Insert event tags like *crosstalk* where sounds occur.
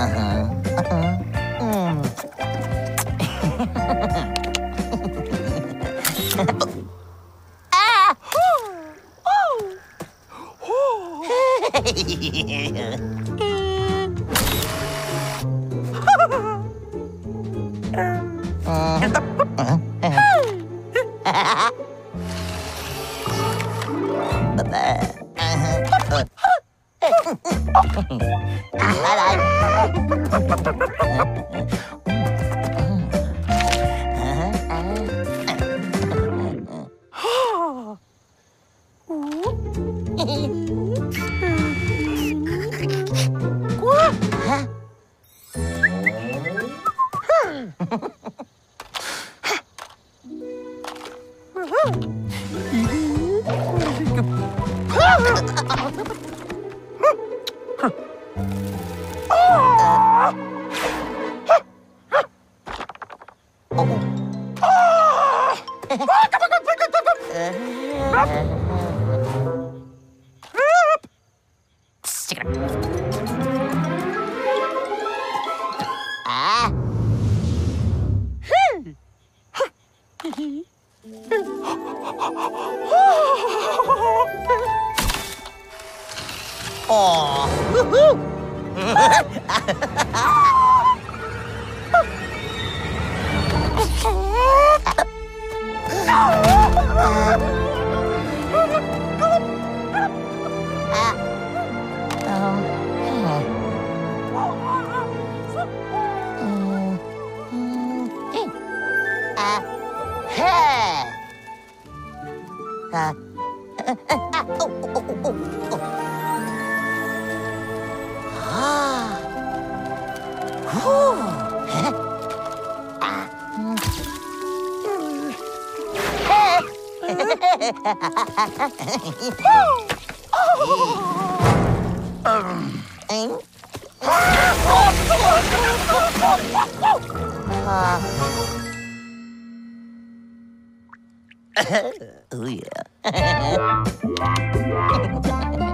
Uh-huh. Uh-huh. Ah! Oh! Oh! đây à, lại đây Hehehe Oh. Ồ. Ah! *laughs* *laughs* oh yeah. *laughs* *laughs*